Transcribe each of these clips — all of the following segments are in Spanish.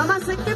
ママ吸って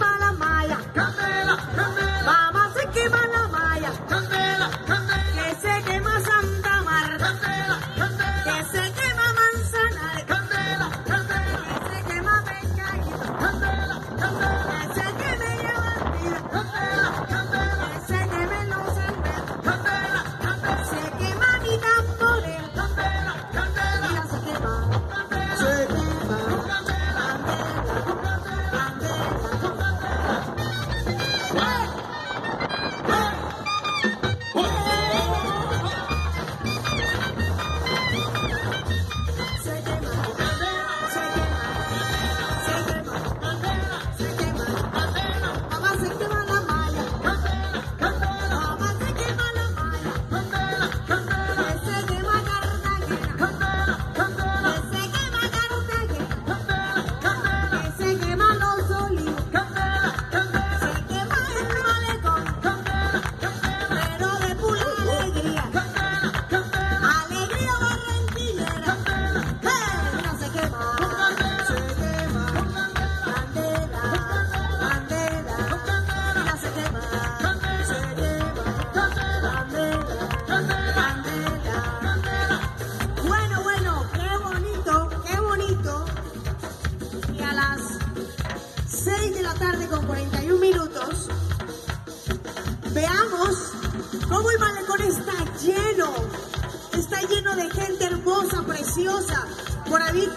Por ahí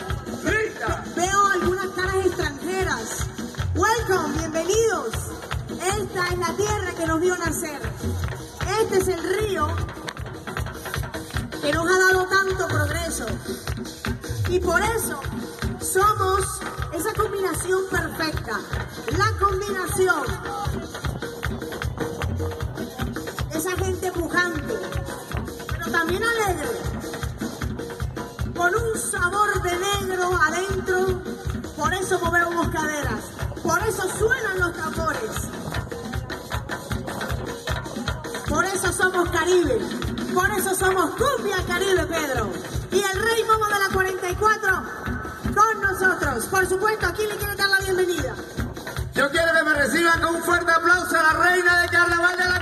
veo algunas caras extranjeras. Welcome, bienvenidos. Esta es la tierra que nos vio nacer. Este es el río que nos ha dado tanto progreso. Y por eso somos esa combinación perfecta. La combinación. Esa gente pujante, pero también alegre con un sabor de negro adentro. Por eso movemos caderas, por eso suenan los tambores. Por eso somos Caribe, por eso somos Cumbia Caribe, Pedro. Y el Rey Momo de la 44 con nosotros. Por supuesto, aquí le quiero dar la bienvenida. Yo quiero que me reciban con un fuerte aplauso a la reina de carnaval de la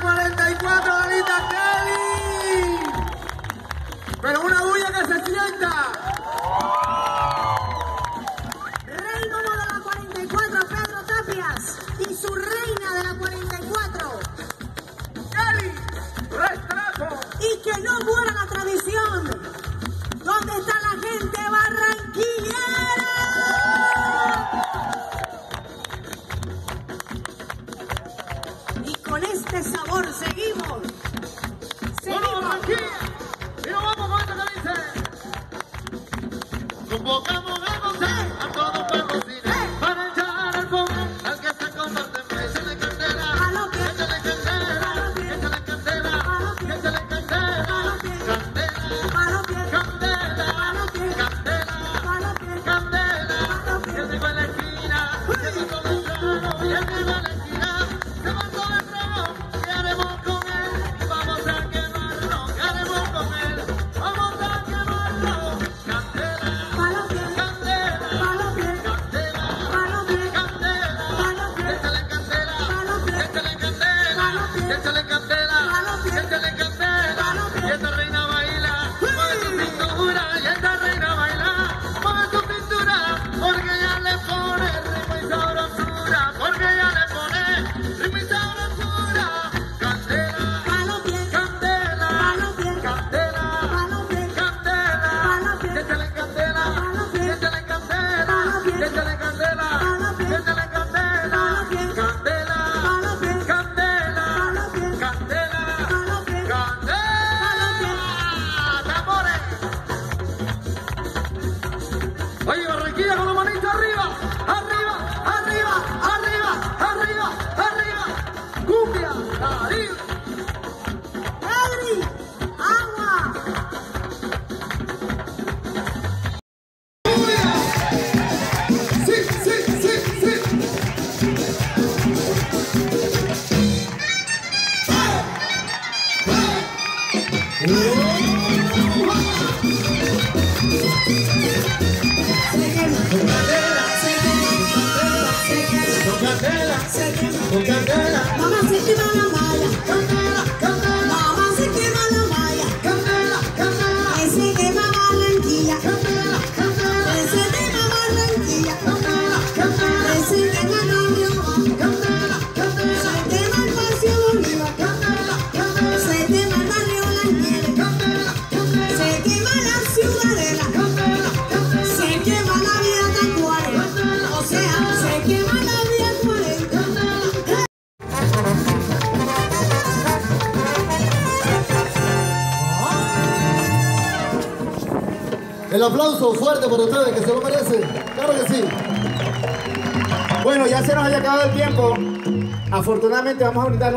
con este sabor seguimos. ¡Vamos, Seguimos. Barranquilla! Y nos vamos con esto que dice. Se a El aplauso fuerte para ustedes, que se lo merecen. Claro que sí. Bueno, ya se nos haya acabado el tiempo. Afortunadamente vamos a brindar